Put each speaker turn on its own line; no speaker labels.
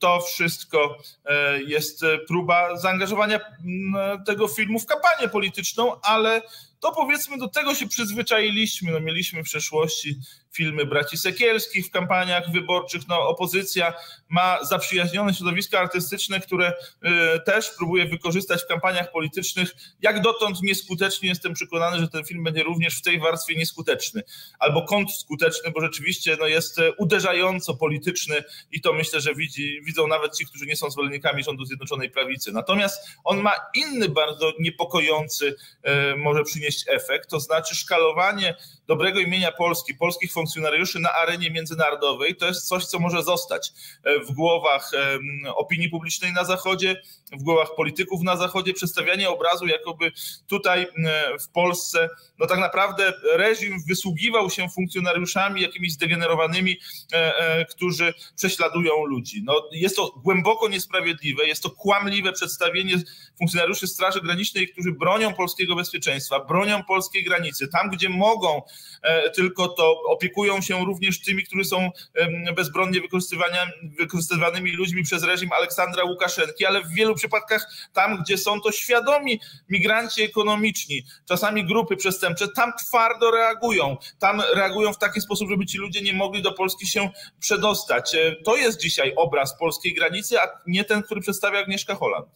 to wszystko jest próba zaangażowania tego filmu w kampanię polityczną, ale to powiedzmy do tego się przyzwyczailiśmy. No, mieliśmy w przeszłości filmy braci Sekielskich w kampaniach wyborczych. No, opozycja ma zaprzyjaźnione środowiska artystyczne, które y, też próbuje wykorzystać w kampaniach politycznych. Jak dotąd nieskutecznie jestem przekonany, że ten film będzie również w tej warstwie nieskuteczny albo kontrskuteczny, bo rzeczywiście no, jest e, uderzająco polityczny i to myślę, że widzi, widzą nawet ci, którzy nie są zwolennikami rządu Zjednoczonej Prawicy. Natomiast on ma inny bardzo niepokojący, e, może przynieść efekt, to znaczy szkalowanie dobrego imienia Polski, polskich funkcjonariuszy na arenie międzynarodowej, to jest coś, co może zostać e, w głowach opinii publicznej na Zachodzie, w głowach polityków na Zachodzie, przedstawianie obrazu, jakoby tutaj w Polsce, no tak naprawdę reżim wysługiwał się funkcjonariuszami jakimiś zdegenerowanymi, e, e, którzy prześladują ludzi. No, jest to głęboko niesprawiedliwe, jest to kłamliwe przedstawienie funkcjonariuszy Straży Granicznej, którzy bronią polskiego bezpieczeństwa, bronią polskiej granicy, tam gdzie mogą, tylko to opiekują się również tymi, którzy są bezbronnie wykorzystywanymi ludźmi przez reżim Aleksandra Łukaszenki, ale w wielu przypadkach tam, gdzie są to świadomi migranci ekonomiczni, czasami grupy przestępcze, tam twardo reagują. Tam reagują w taki sposób, żeby ci ludzie nie mogli do Polski się przedostać. E, to jest dzisiaj obraz polskiej granicy, a nie ten, który przedstawia Agnieszka Holland.